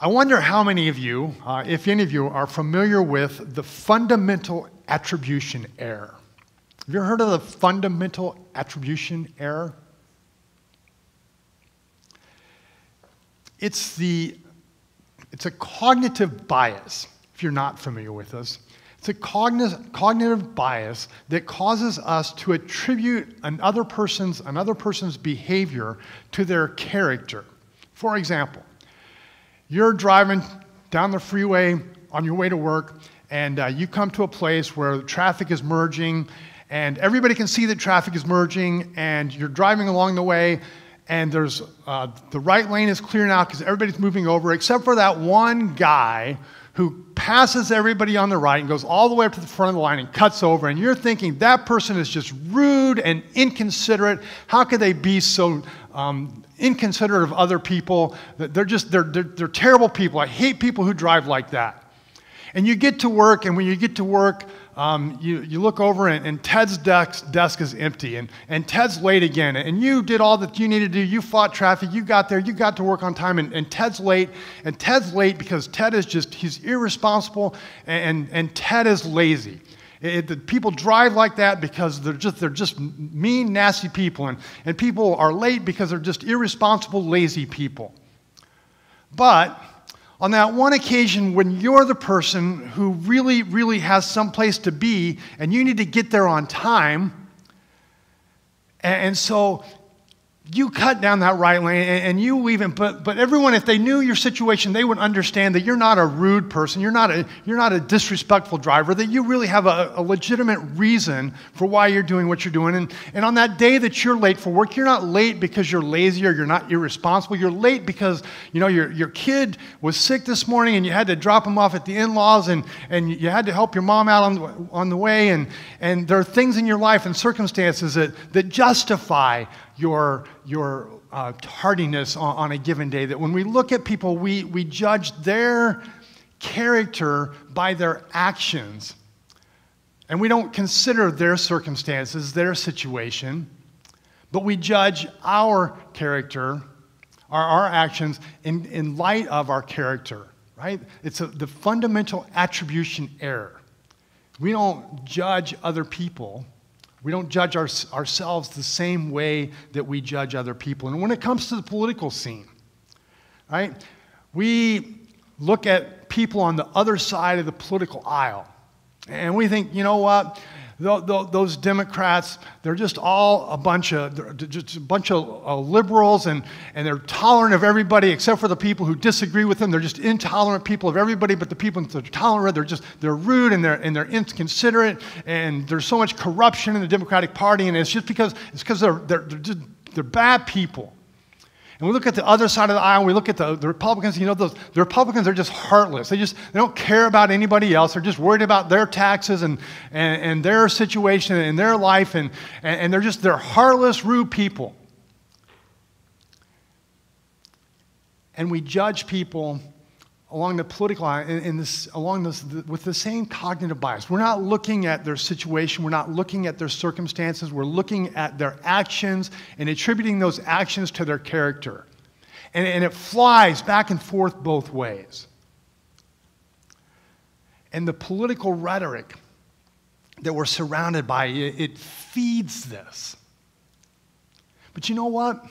I wonder how many of you, uh, if any of you, are familiar with the fundamental attribution error. Have you heard of the fundamental attribution error? It's, the, it's a cognitive bias, if you're not familiar with this. It's a cognitive, cognitive bias that causes us to attribute another person's, another person's behavior to their character. For example, you're driving down the freeway on your way to work, and uh, you come to a place where traffic is merging, and everybody can see that traffic is merging, and you're driving along the way, and there's uh, the right lane is clear now because everybody's moving over, except for that one guy who passes everybody on the right and goes all the way up to the front of the line and cuts over, and you're thinking that person is just rude and inconsiderate. How could they be so um, inconsiderate of other people? They're just, they're, they're, they're terrible people. I hate people who drive like that. And you get to work, and when you get to work, um, you, you look over and, and Ted's desk, desk is empty, and, and Ted's late again. And you did all that you needed to do. You fought traffic, you got there, you got to work on time, and, and Ted's late. And Ted's late because Ted is just, he's irresponsible, and, and Ted is lazy. It, people drive like that because they're just, they're just mean, nasty people. And, and people are late because they're just irresponsible, lazy people. But on that one occasion when you're the person who really, really has some place to be and you need to get there on time, and, so you cut down that right lane and you even but, but everyone if they knew your situation they would understand that you're not a rude person. You're not a, you're not a disrespectful driver that you really have a, a legitimate reason for why you're doing what you're doing. And, and on that day that you're late for work you're not late because you're lazy or you're not irresponsible. You're late because you know your, your kid was sick this morning and you had to drop him off at the in-laws and, and you had to help your mom out on the, on the way. And, and there are things in your life and circumstances that, that justify your, your uh, tardiness on, on a given day. That when we look at people, we, we judge their character by their actions. And we don't consider their circumstances, their situation, but we judge our character, our, our actions, in, in light of our character, right? It's a, the fundamental attribution error. We don't judge other people we don't judge our, ourselves the same way that we judge other people. And when it comes to the political scene, right, we look at people on the other side of the political aisle and we think, you know what? Those Democrats, they're just all a bunch of, just a bunch of uh, liberals and, and they're tolerant of everybody except for the people who disagree with them. They're just intolerant people of everybody, but the people that are tolerant, they're just, they're rude and they're, and they're inconsiderate and there's so much corruption in the Democratic Party and it's just because, it's because they're, they're, they're, just, they're bad people. We look at the other side of the aisle, we look at the, the Republicans, you know, those, the Republicans are just heartless. They just they don't care about anybody else. They're just worried about their taxes and, and, and their situation and their life, and, and, and they're just, they're heartless, rude people. And we judge people along the political line in, in this, along this, the, with the same cognitive bias. We're not looking at their situation, we're not looking at their circumstances, we're looking at their actions and attributing those actions to their character. And, and it flies back and forth both ways. And the political rhetoric that we're surrounded by, it, it feeds this. But you know what?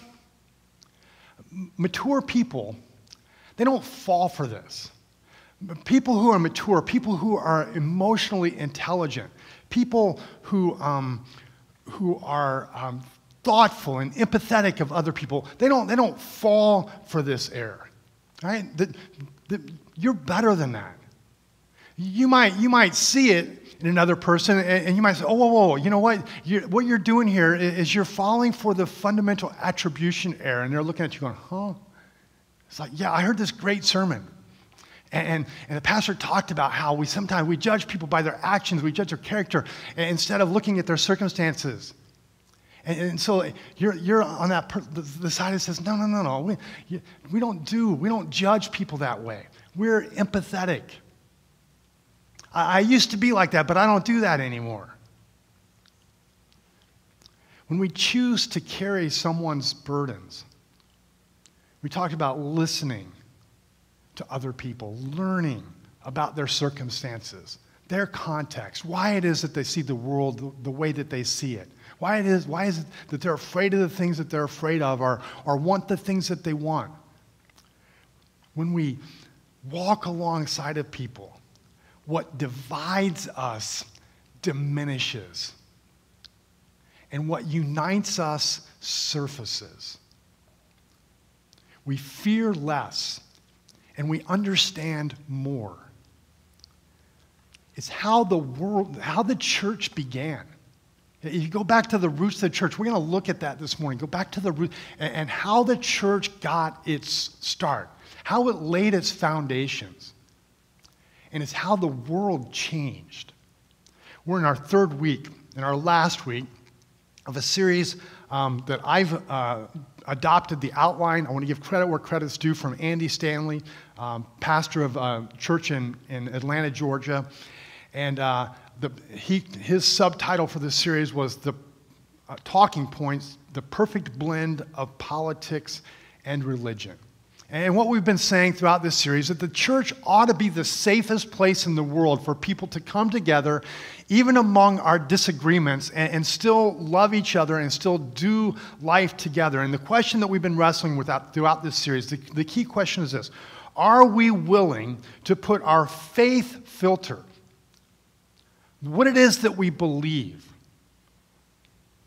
Mature people they don't fall for this. People who are mature, people who are emotionally intelligent, people who, um, who are um, thoughtful and empathetic of other people, they don't, they don't fall for this error. Right? The, the, you're better than that. You might, you might see it in another person, and, and you might say, oh, whoa, whoa, you know what? You're, what you're doing here is you're falling for the fundamental attribution error. And they're looking at you going, huh? It's like, yeah, I heard this great sermon. And, and, the pastor talked about how we sometimes we judge people by their actions, we judge their character instead of looking at their circumstances. And, and so you're, you're on that per, the, the, side that says, no, no, no, no. We, you, we don't do, we don't judge people that way. We're empathetic. I, I used to be like that, but I don't do that anymore. When we choose to carry someone's burdens, we talked about listening. to other people, learning about their circumstances, their context, why it is that they see the world the, way that they see it. Why it is, why is it that they're afraid of the things that they're afraid of or, or want the things that they want? When we walk alongside of people, what divides us diminishes, and what unites us surfaces. We fear less and we understand more. It's how the world, how the church began. If you go back to the roots of the church. We're going to look at that this morning. Go back to the root and, and how the church got its start, how it laid its foundations, and it's how the world changed. We're in our third week, in our last week, of a series um, that I've uh, adopted the outline. I want to give credit where credit's due from Andy Stanley, um, pastor of a uh, church in, in Atlanta, Georgia. And uh, the, he, his subtitle for this series was The uh, Talking Points The Perfect Blend of Politics and Religion. And what we've been saying throughout this series that the church ought to be the safest place in the world for people to come together, even among our disagreements, and, and still love each other and still do life together. And the question that we've been wrestling with throughout this series, the, the key question is this Are we willing to put our faith filter, what it is that we believe,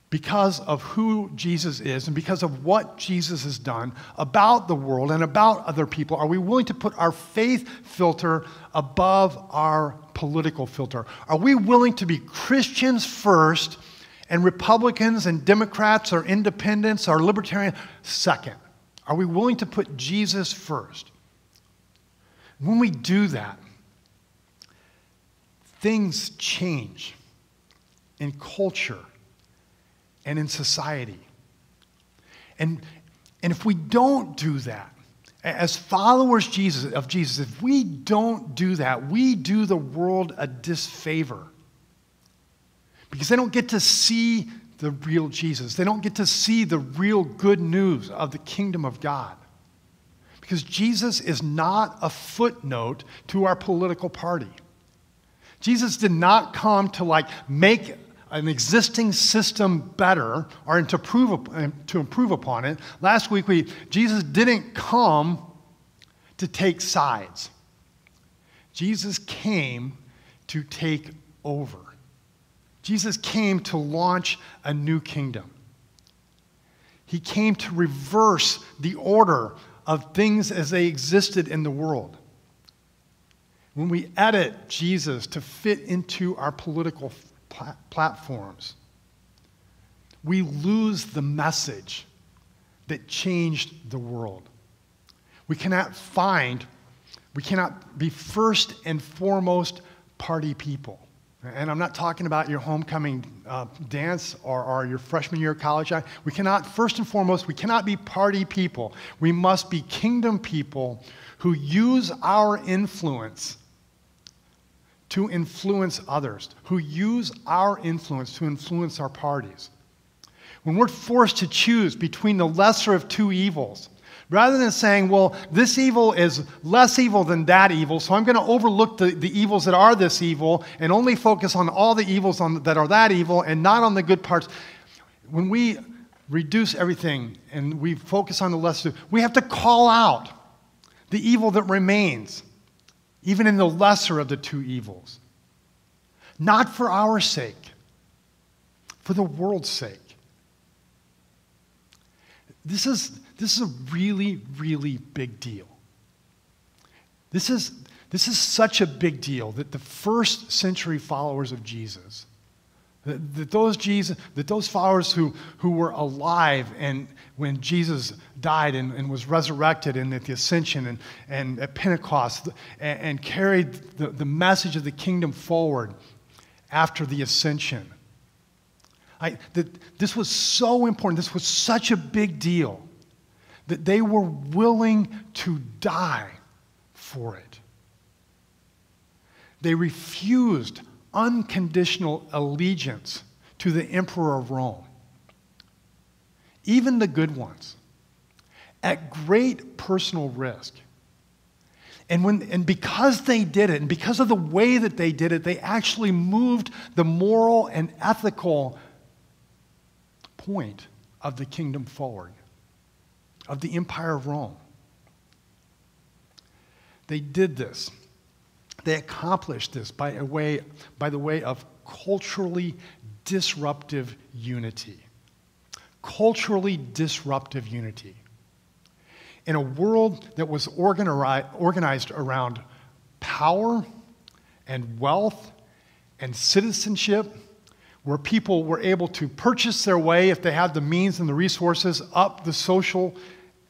because of who Jesus is and because of what Jesus has done about the world and about other people, are we willing to put our faith filter above our political filter? Are we willing to be Christians first and Republicans and Democrats or independents or libertarians second? Are we willing to put Jesus first? When we do that, things change in culture and in society. And, and if we don't do that, as followers Jesus, of Jesus, if we don't do that, we do the world a disfavor. Because they don't get to see the real Jesus. They don't get to see the real good news of the kingdom of God. Because Jesus is not a footnote to our political party. Jesus did not come to like make an existing system better or to, prove, uh, to improve upon it. Last week, we, Jesus didn't come to take sides, Jesus came to take over. Jesus came to launch a new kingdom. He came to reverse the order of things as they existed in the world. When we edit Jesus to fit into our political platforms, we lose the message that changed the world. We cannot find, we cannot be first and foremost party people. And I'm not talking about your homecoming uh, dance or, or your freshman year of college. We cannot, first and foremost, we cannot be party people. We must be kingdom people who use our influence to influence others, who use our influence to influence our parties. When we're forced to choose between the lesser of two evils, rather than saying, well, this evil is less evil than that evil, so I'm going to overlook the, the evils that are this evil and only focus on all the evils on, that are that evil and not on the good parts. When we reduce everything and we focus on the lesser, we have to call out the evil that remains even in the lesser of the two evils. Not for our sake, for the world's sake. This is, this is a really, really big deal. This is, this is such a big deal that the first century followers of Jesus that, that, those Jesus, that those followers who, who were alive and when Jesus died and, and was resurrected and at the ascension and, and at Pentecost and, and carried the, the message of the kingdom forward after the ascension. I, that this was so important. This was such a big deal that they were willing to die for it. They refused unconditional allegiance to the emperor of Rome, even the good ones, at great personal risk. And, when, and because they did it, and because of the way that they did it, they actually moved the moral and ethical point of the kingdom forward, of the empire of Rome. They did this. They accomplished this by, a way, by the way of culturally disruptive unity. Culturally disruptive unity. In a world that was organized around power and wealth and citizenship, where people were able to purchase their way, if they had the means and the resources, up the social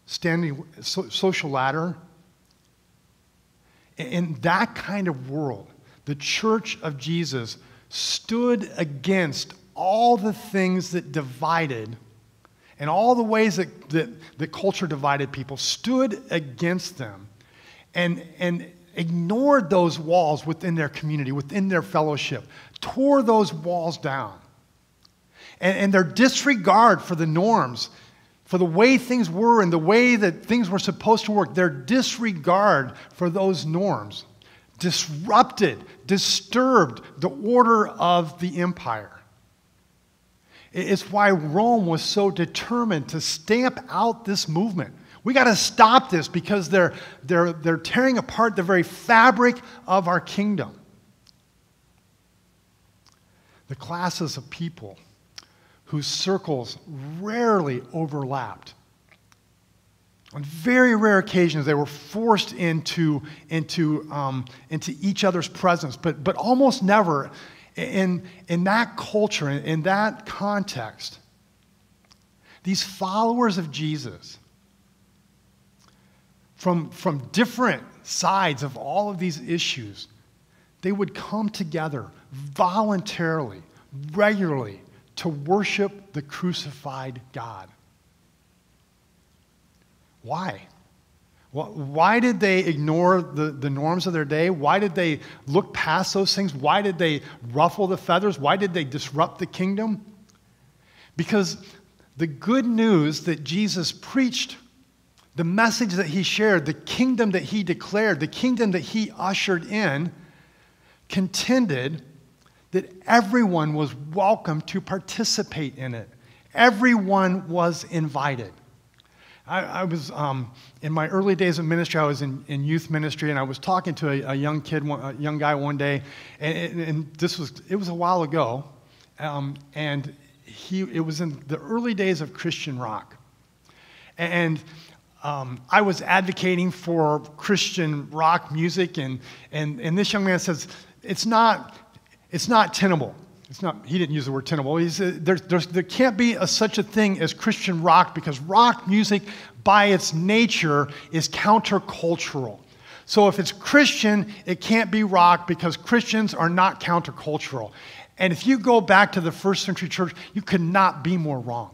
standing so, social ladder. In that kind of world, the church of Jesus stood against all the things that divided and all the ways that, that, that culture divided people, stood against them and, and ignored those walls within their community, within their fellowship, tore those walls down. And, and their disregard for the norms, for the way things were and the way that things were supposed to work, their disregard for those norms disrupted, disturbed the order of the empire. It's why Rome was so determined to stamp out this movement. We got to stop this because they're, they're, they're tearing apart the very fabric of our kingdom. The classes of people whose circles rarely overlapped. On very rare occasions, they were forced into, into, um, into each other's presence, but, but almost never in, in that culture, in, in that context. These followers of Jesus, from, from different sides of all of these issues, they would come together voluntarily, regularly, to worship the crucified God. Why? Why did they ignore the, the norms of their day? Why did they look past those things? Why did they ruffle the feathers? Why did they disrupt the kingdom? Because the good news that Jesus preached, the message that he shared, the kingdom that he declared, the kingdom that he ushered in, contended that everyone was welcome to participate in it. Everyone was invited. I, I was, um, in my early days of ministry, I was in, in youth ministry, and I was talking to a, a young kid, a young guy one day, and, and, this was, it was a while ago, um, and he, it was in the early days of Christian rock. And um, I was advocating for Christian rock music, and, and, and this young man says, it's not, it's not tenable. It's not, he didn't use the word tenable. Said uh, there, there can't be a, such a thing as Christian rock because rock music, by its nature, is countercultural. So if it's Christian, it can't be rock because Christians are not countercultural. And if you go back to the first century church, you could not be more wrong.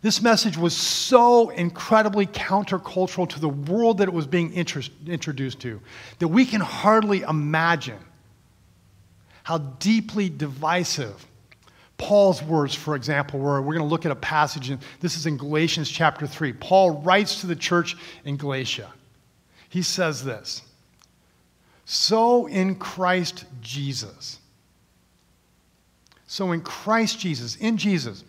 This message was so incredibly countercultural to the world that it was being introduced to that we can hardly imagine how deeply divisive Paul's words, for example, were. We're going to look at a passage, and this is in Galatians chapter 3. Paul writes to the church in Galatia. He says this So in Christ Jesus, so in Christ Jesus, in Jesus,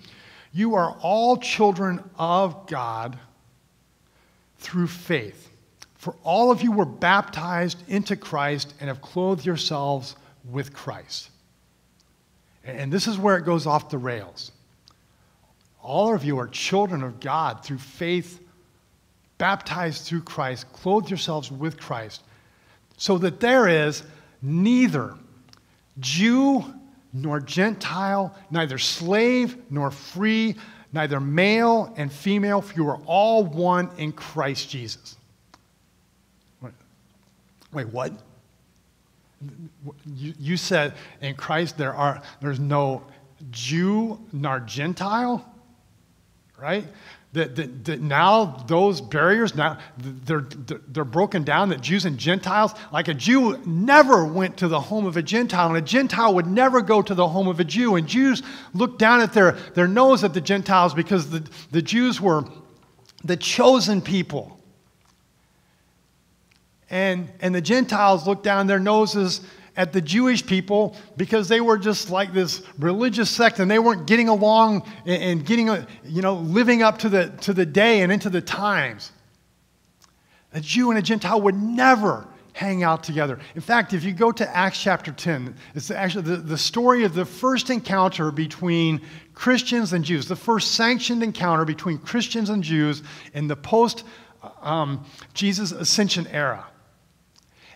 you are all children of God through faith. For all of you were baptized into Christ and have clothed yourselves with Christ. And this is where it goes off the rails. All of you are children of God through faith, baptized through Christ, clothe yourselves with Christ, so that there is neither Jew nor Gentile, neither slave nor free, neither male and female, for you are all one in Christ Jesus. Wait, what? You, you said in Christ there are there's no Jew nor Gentile, right? That, that, that now those barriers now they're, they're broken down that jews and gentiles like a jew never went to the home of a gentile and a gentile would never go to the home of a jew and jews looked down at their, their nose at the gentiles because the, the jews were the chosen people And, and the Gentiles looked down their noses at the Jewish people because they were just like this religious sect and they weren't getting along and, getting, you know, living up to the, to the day and into the times. A Jew and a Gentile would never hang out together. In fact, if you go to Acts chapter 10, it's actually the, the story of the first encounter between Christians and Jews, the first sanctioned encounter between Christians and Jews in the post um, Jesus ascension era.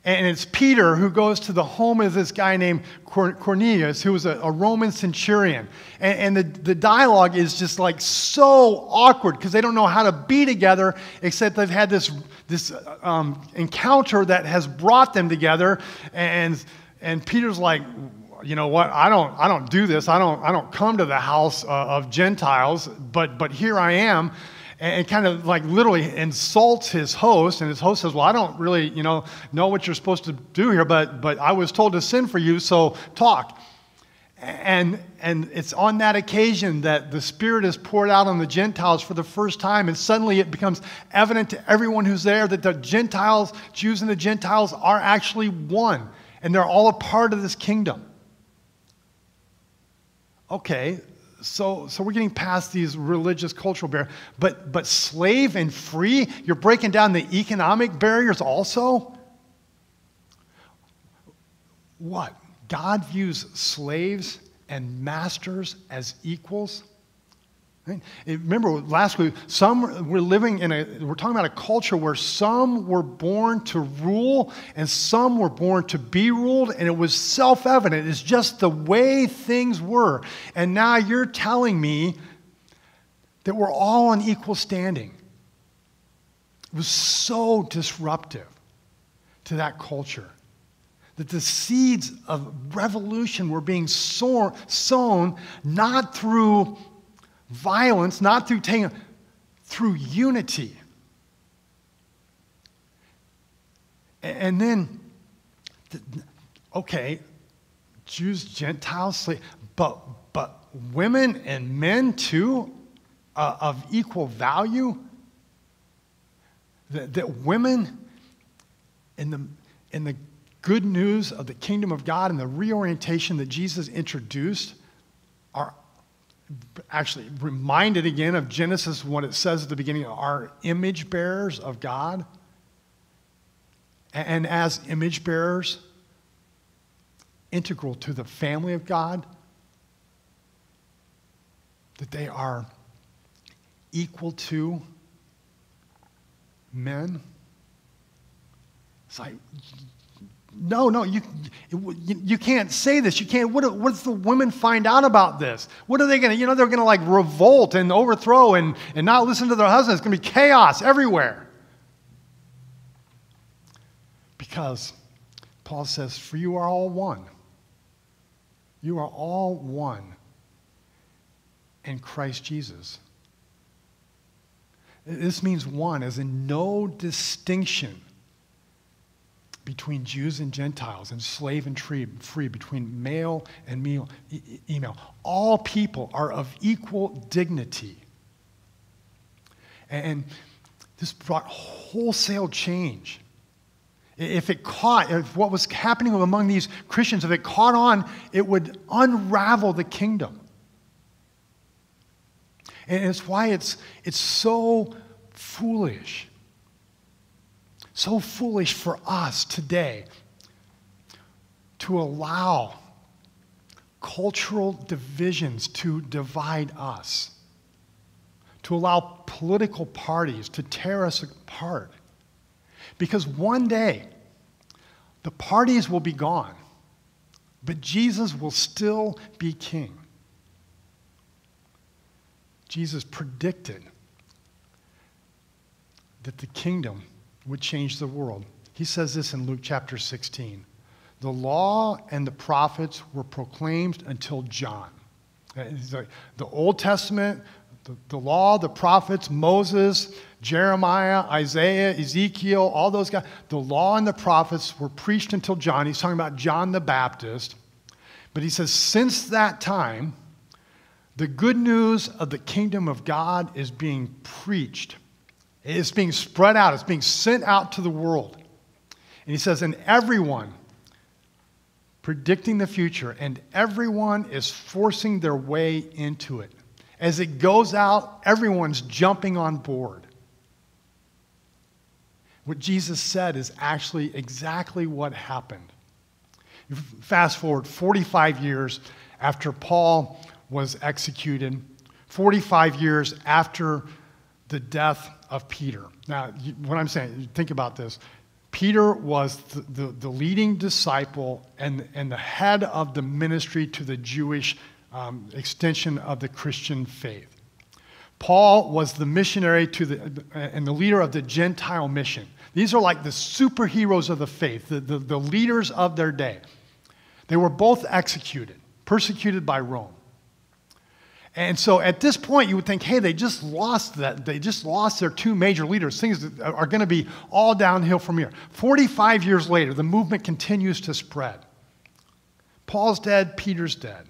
And it's Peter who goes to the home of this guy named Cornelius, who was a, a Roman centurion. And, and, the, the dialogue is just like so awkward because they don't know how to be together, except they've had this, this um, encounter that has brought them together. And, and Peter's like, you know what? I don't, I don't do this. I don't, I don't come to the house uh, of Gentiles, but, but here I am and kind of like literally insults his host and his host says well i don't really you know know what you're supposed to do here but but i was told to send for you so talk. And and it's on that occasion that the spirit is poured out on the gentiles for the first time and suddenly it becomes evident to everyone who's there that the gentiles jews and the gentiles are actually one and they're all a part of this kingdom. Okay so, so we're getting past these religious cultural barriers. But, but slave and free, you're breaking down the economic barriers also? What? God views slaves and masters as equals? Right? Remember last week, some were living in a, we're talking about a culture where some were born to rule and some were born to be ruled, and it was self evident. It's just the way things were. And now you're telling me that we're all on equal standing. It was so disruptive to that culture that the seeds of revolution were being sown, sown not through violence, not through taking, through unity. And then, okay, Jews, Gentiles, but, but women and men too uh, of equal value? That, that women in the, in the good news of the kingdom of God and the reorientation that Jesus introduced are actually reminded again of Genesis, what it says at the beginning are image bearers of God. And as image bearers, integral to the family of God, that they are equal to men. It's like, no, no, you, you can't say this. You can't. What, what if the women find out about this? What are they going to, you know, they're going to like revolt and overthrow and, and not listen to their husbands. It's going to be chaos everywhere. Because Paul says, For you are all one. You are all one in Christ Jesus. This means one, as in no distinction between Jews and Gentiles, and slave and free, free between male and male. All people are of equal dignity. And this brought wholesale change. If it caught, if what was happening among these Christians, if it caught on, it would unravel the kingdom. And it's why it's, it's so foolish so foolish for us today to allow cultural divisions to divide us, to allow political parties to tear us apart. Because one day, the parties will be gone, but Jesus will still be king. Jesus predicted that the kingdom would change the world. He says this in Luke chapter 16 The law and the prophets were proclaimed until John. The Old Testament, the, law, the prophets, Moses, Jeremiah, Isaiah, Ezekiel, all those guys, the law and the prophets were preached until John. He's talking about John the Baptist. But he says, since that time, the good news of the kingdom of God is being preached it's being spread out, it's being sent out to the world. And he says, and everyone predicting the future, and everyone is forcing their way into it. As it goes out, everyone's jumping on board. What Jesus said is actually exactly what happened. Fast forward 45 years after Paul was executed, 45 years after the death of Peter. Now, what I'm saying, think about this. Peter was the, the, the leading disciple and, and the head of the ministry to the Jewish um, extension of the Christian faith. Paul was the missionary to the, and the leader of the Gentile mission. These are like the superheroes of the faith, the, the, the leaders of their day. They were both executed, persecuted by Rome. And so at this point, you would think, hey, they just lost that. They just lost their two major leaders. Things are going to be all downhill from here. 45 years later, the movement continues to spread. Paul's dead, Peter's dead.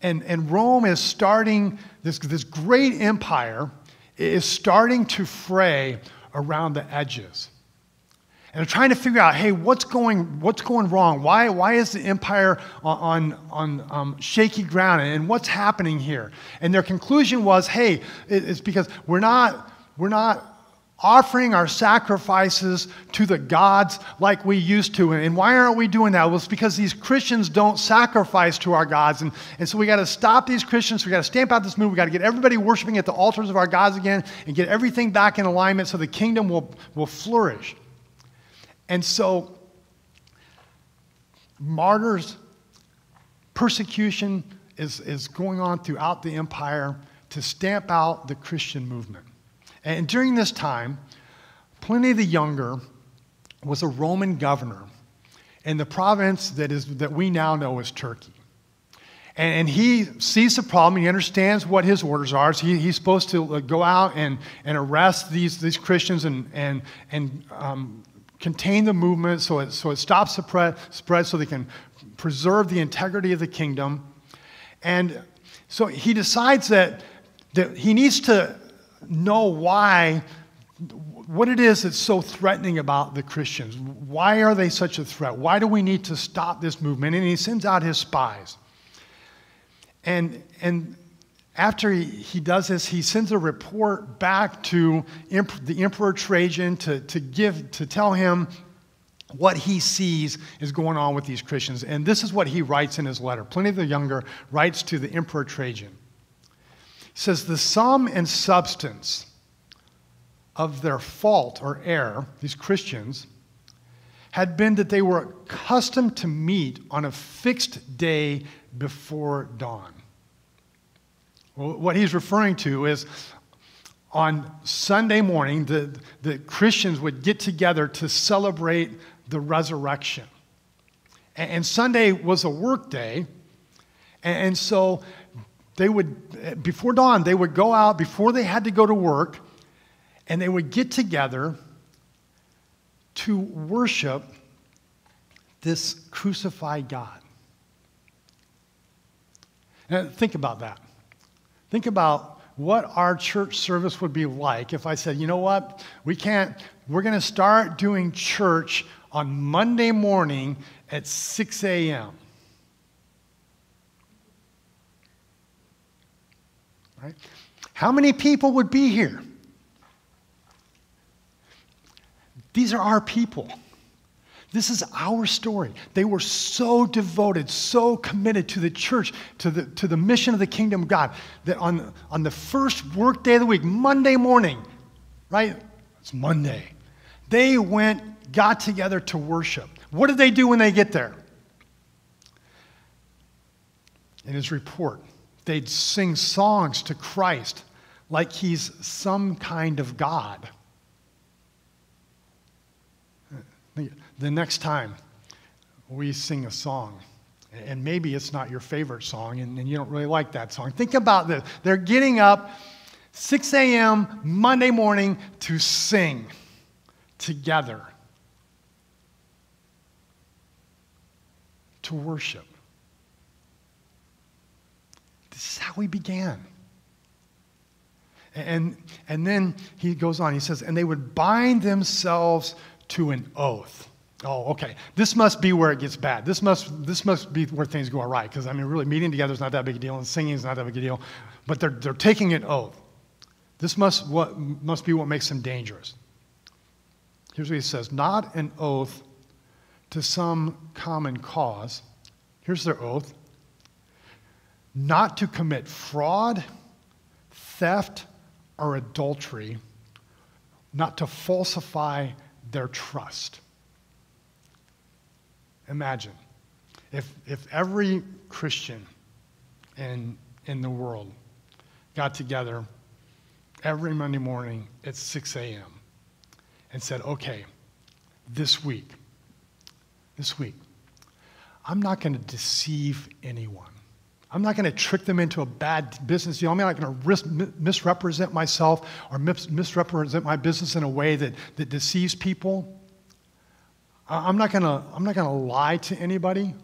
And, and Rome is starting, this, this great empire is starting to fray around the edges. And they're trying to figure out, hey, what's going, what's going wrong? Why, why is the empire on, on, on um, shaky ground? And what's happening here? And their conclusion was, hey, it's because we're not, we're not offering our sacrifices to the gods like we used to. And why aren't we doing that? Well, it's because these Christians don't sacrifice to our gods. And, and so we got to stop these Christians. We got to stamp out this move. We got to get everybody worshiping at the altars of our gods again and get everything back in alignment so the kingdom will, will flourish. And so, martyrs, persecution is, is going on throughout the empire to stamp out the Christian movement. And during this time, Pliny the Younger was a Roman governor in the province that, is, that we now know as Turkey. And, he sees the problem. He understands what his orders are. So he, he's supposed to uh, go out and, and arrest these, these Christians and, and, and um, contain the movement so it, so it stops the pre- spread so they can preserve the integrity of the kingdom. And so he decides that, that he needs to know why, what it is that's so threatening about the Christians. Why are they such a threat? Why do we need to stop this movement? And he sends out his spies. And, and after he, he does this, he sends a report back to the Emperor Trajan to, to, give, to tell him what he sees is going on with these Christians. And this is what he writes in his letter. Pliny the Younger writes to the Emperor Trajan. He says, The sum and substance of their fault or error, these Christians, had been that they were accustomed to meet on a fixed day before dawn. What he's referring to is on Sunday morning, the, the Christians would get together to celebrate the resurrection. And, and Sunday was a work day. And, and so they would, before dawn, they would go out before they had to go to work and they would get together to worship this crucified God. Now, think about that. Think about what our church service would be like if I said, you know what, we can't, we're going to start doing church on Monday morning at 6 a.m. Right? How many people would be here? These are our people. This is our story. They were so devoted, so committed to the church, to the, to the mission of the kingdom of God, that on, on the first work day of the week, Monday morning, right? It's Monday. They went, got together to worship. What did they do when they get there? In his report, they'd sing songs to Christ like he's some kind of God. The next time we sing a song, and maybe it's not your favorite song and, and you don't really like that song, think about this. They're getting up 6 a.m. Monday morning to sing together, to worship. This is how we began. And, and then he goes on, he says, and they would bind themselves to an oath. Oh, okay. This must be where it gets bad. This must, this must be where things go awry. Because, I mean, really, meeting together is not that big a deal, and singing is not that big a deal. But they're, they're taking an oath. This must, what, must be what makes them dangerous. Here's what he says Not an oath to some common cause. Here's their oath not to commit fraud, theft, or adultery, not to falsify their trust. Imagine if, if every Christian in, in the world got together every Monday morning at 6 a.m. and said, okay, this week, this week, I'm not going to deceive anyone. I'm not going to trick them into a bad business deal. I'm not going to misrepresent myself or misrepresent my business in a way that, that deceives people. I'm not to I'm not to lie to anybody.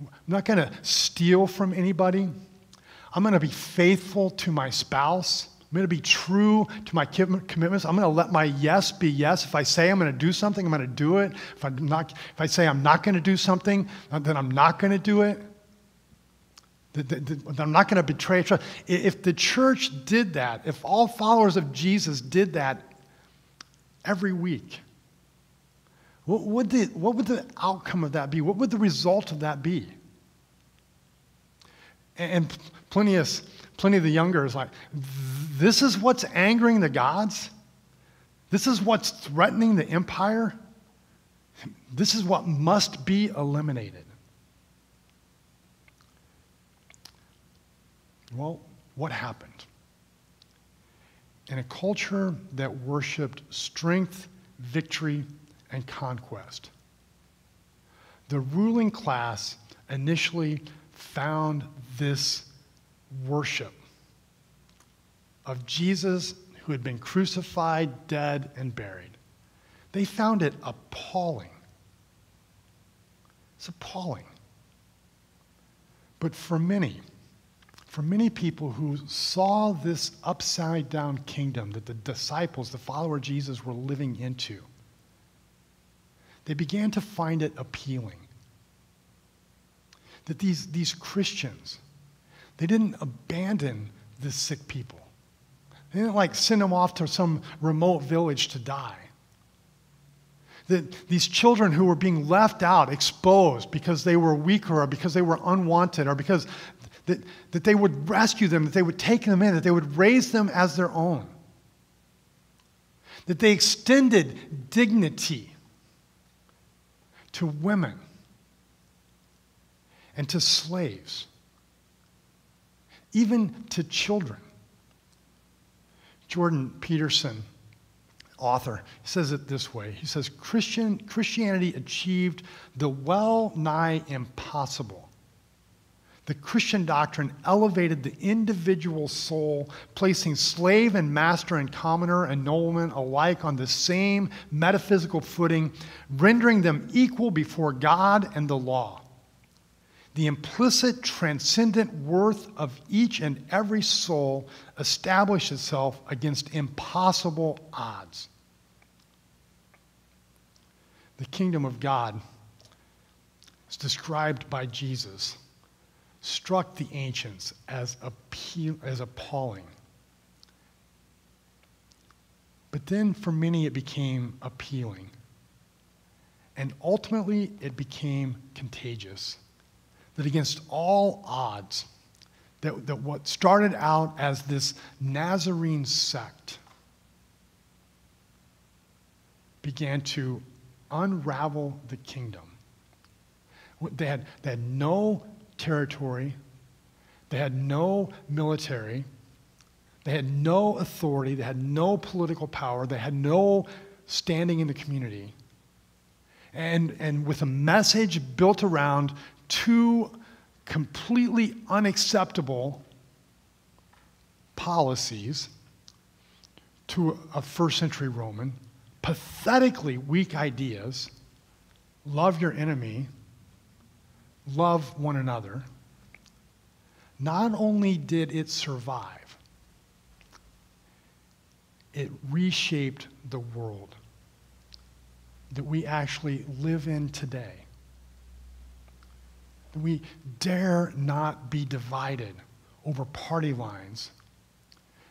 I'm not to steal from anybody. I'm to be faithful to my spouse. I'm going to be true to my commitments. I'm going to let my yes be yes. If I say I'm going to do something, I'm going to do it. If, I'm not, if I say I'm not going to do something, then I'm not going to do it. I'm not going to betray trust. If the church did that, if all followers of Jesus did that every week, what would, the, what would the outcome of that be? What would the result of that be? And plenty of the younger is like, this is what's angering the gods? This is what's threatening the empire? This is what must be eliminated. Well, what happened? In a culture that worshiped strength, victory, and conquest, the ruling class initially found this worship of Jesus who had been crucified, dead, and buried. They found it appalling. It's appalling. But for many, for many people who saw this upside down kingdom that the disciples, the follower of Jesus, were living into, they began to find it appealing. That these, these Christians, they didn't abandon the sick people. They didn't like send them off to some remote village to die. That these children who were being left out, exposed because they were weaker or because they were unwanted or because that, that they would rescue them, that they would take them in, that they would raise them as their own. That they extended dignity to women and to slaves, even to children. Jordan Peterson, author, says it this way He says, Christian, Christianity achieved the well nigh impossible the Christian doctrine elevated the individual soul, placing slave and master and commoner and nobleman alike on the same metaphysical footing, rendering them equal before God and the law. The implicit, transcendent worth of each and every soul established itself against impossible odds. The kingdom of God is described by Jesus struck the ancients as, appeal, as appalling. But then for many it became appealing. And ultimately it became contagious. That against all odds, that, that what started out as this Nazarene sect began to unravel the kingdom. They had, they had no territory, they had no military, they had no authority, they had no political power, they had no standing in the community. And, and with a message built around two completely unacceptable policies to a first century Roman, pathetically weak ideas love your enemy, love one another, not only did it survive, it reshaped the world. that we actually live in today. We dare not be divided over party lines,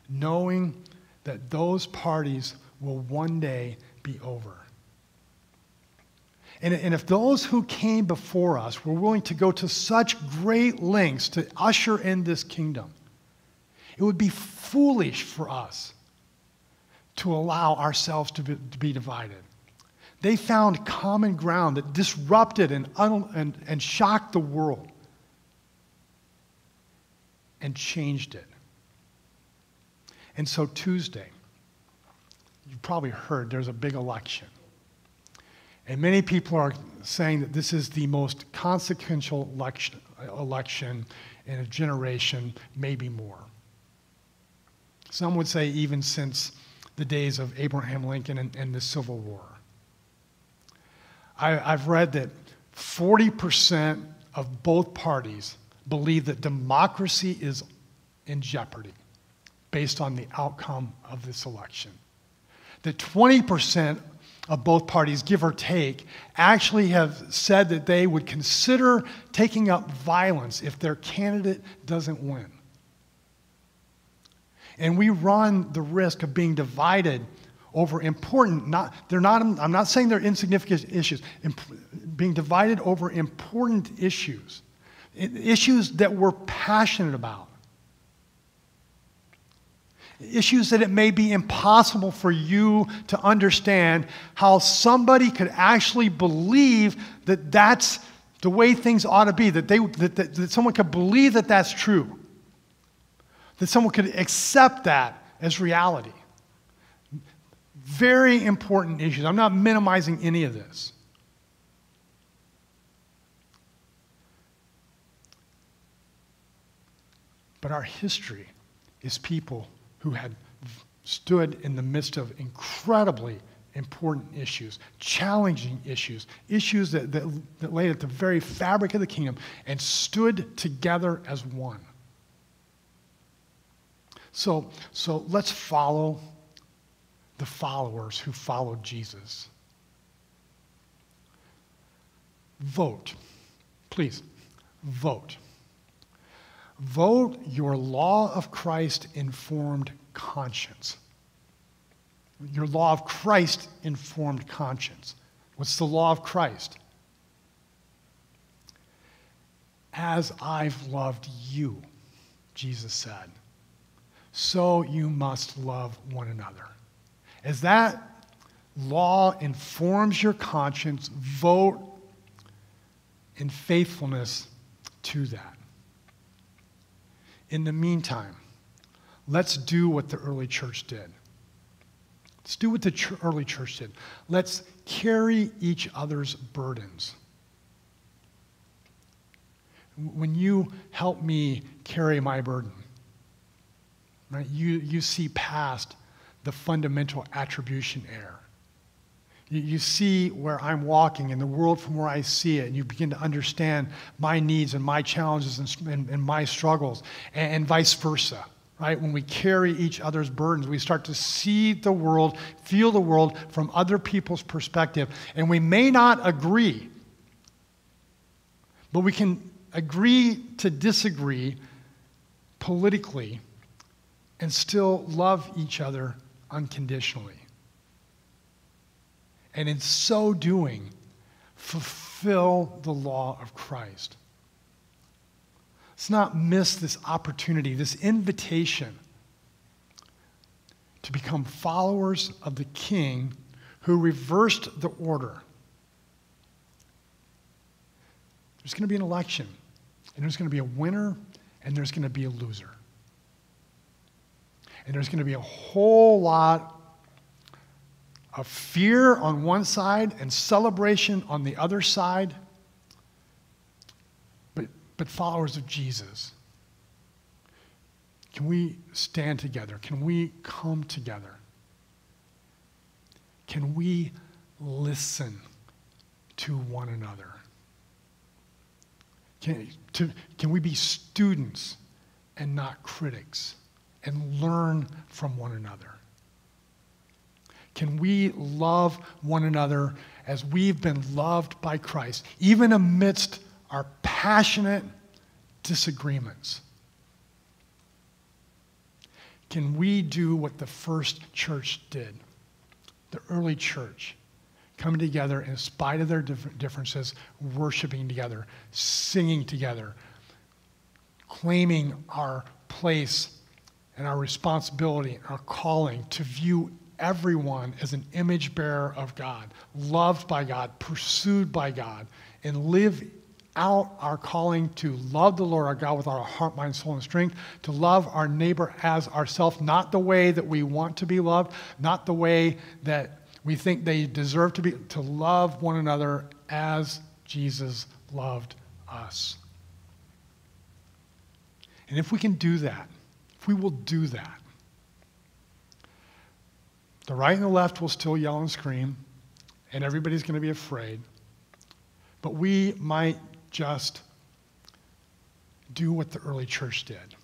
knowing that those parties will one day be over. And, and if those who came before us were willing to go to such great lengths to usher in this kingdom, it would be foolish for us to allow ourselves to be, to be divided. They found common ground that disrupted and, un, and, and shocked the world and changed it. And so, Tuesday, you've probably heard there's a big election. And many people are saying that this is the most consequential election, election in a generation, maybe more. Some would say even since the days of Abraham Lincoln and, and the Civil War. I, I've read that 40% of both parties believe that democracy is in jeopardy based on the outcome of this election. That 20% of both parties, give or take, actually have said that they would consider taking up violence if their candidate doesn't win. And we run the risk of being divided over important, not, they're not, I'm not saying they're insignificant issues, imp, being divided over important issues, issues that we're passionate about. Issues that it may be impossible for you to understand how somebody could actually believe that that's the way things ought to be, that, they, that, that, that someone could believe that that's true, that someone could accept that as reality. Very important issues. I'm not minimizing any of this. But our history is people who had stood in the midst of incredibly important issues, challenging issues, issues that, that, that laid at the very fabric of the kingdom and stood together as one. So, so let's follow the followers who followed Jesus. Vote. Please, vote. Vote your law of Christ informed conscience. Your law of Christ informed conscience. What's the law of Christ? As I've loved you, Jesus said, so you must love one another. As that law informs your conscience, vote in faithfulness to that. In the meantime, let's do what the early church did. Let's do what the early church did. Let's carry each other's burdens. When you help me carry my burden, right, you, you see past the fundamental attribution error. You, see where I'm walking and the world from where I see it, and you begin to understand my needs and my challenges and, and, and my struggles, and, and vice versa right? When we carry each other's burdens, we start to see the world, feel the world from other people's perspective. And we may not agree, but we can agree to disagree politically and still love each other unconditionally. And in so doing, fulfill the law of Christ. Let's not miss this opportunity, this invitation to become followers of the King who reversed the order. There's going to be an election, and there's going to be a winner, and there's going to be a loser. And there's going to be a whole lot of fear on one side and celebration on the other side. But, but followers of Jesus, can we stand together? Can we come together? Can we listen to one another? Can, to, can we be students and not critics? and learn from one another? Can we love one another as we've been loved by Christ, even amidst our passionate disagreements? Can we do what the first church did? The early church, coming together in spite of their differences, worshiping together, singing together, claiming our place and our responsibility, our calling to view everyone as an image bearer of God, loved by God, pursued by God, and live out our calling to love the Lord our God with our heart, mind, soul, and strength, to love our neighbor as ourselves, not the way that we want to be loved, not the way that we think they deserve to be, to love one another as Jesus loved us. And if we can do that, if we will do that, the right and the left will still yell and scream, and everybody's going to be afraid. But we might just do what the early church did.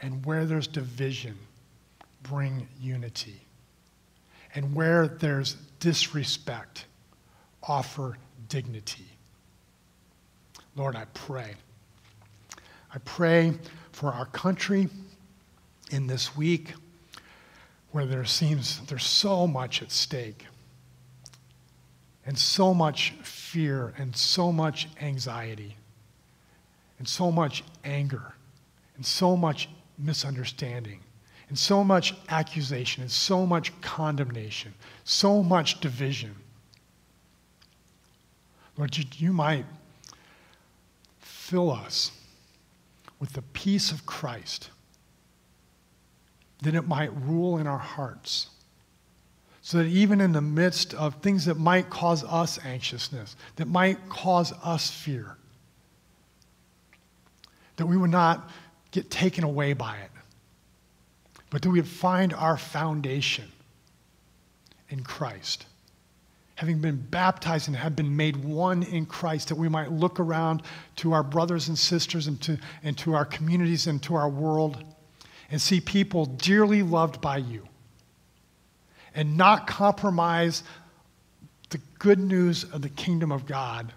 And where there's division, bring unity. And where there's disrespect, offer dignity. Lord, I pray. I pray for our country in this week where there seems there's so much at stake and so much fear and so much anxiety and so much anger and so much misunderstanding and so much accusation and so much condemnation, so much division. Lord, you, you might fill us with the peace of Christ, that it might rule in our hearts so that even in the midst of things that might cause us anxiousness, that might cause us fear, that we would not get taken away by it, but that we would find our foundation in Christ. Having been baptized and have been made one in Christ, that we might look around to our brothers and sisters and to, and to our communities and to our world and see people dearly loved by you and not compromise the good news of the kingdom of God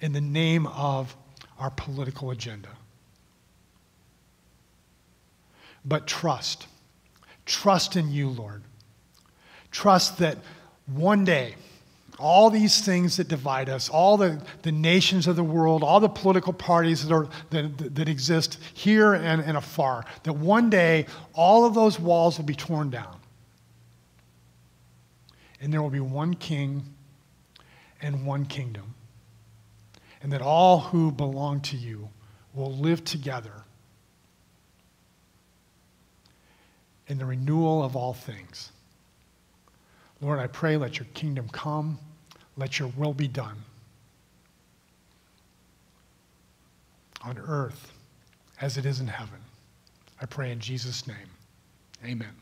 in the name of our political agenda. But trust. Trust in you, Lord. Trust that one day, all these things that divide us, all the, the nations of the world, all the political parties that, are, that, that exist here and, and afar, that one day all of those walls will be torn down. And there will be one king and one kingdom. And that all who belong to you will live together in the renewal of all things. Lord, I pray, let your kingdom come. Let your will be done on earth as it is in heaven. I pray in Jesus' name. Amen.